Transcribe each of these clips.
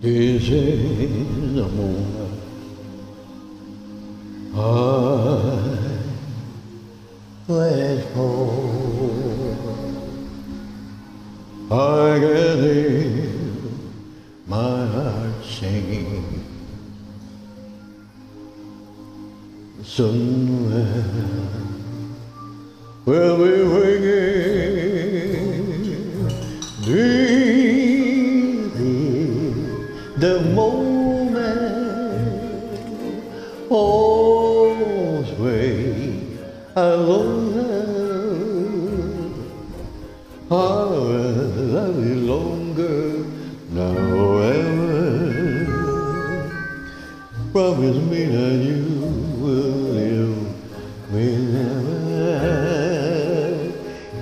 This is the moment I wait for. I hear my heart singing somewhere. where be waiting, the moment. Always alone. I love you longer now ever. Promise me that you will live forever.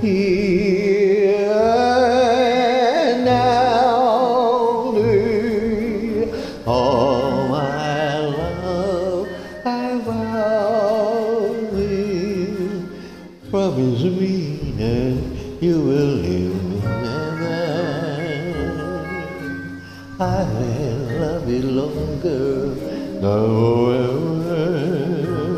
Here Promise me that you will live forever. I will love you longer now ever.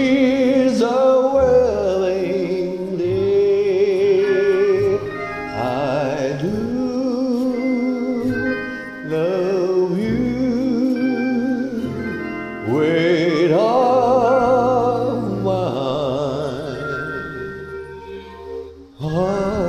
of mine. Oh.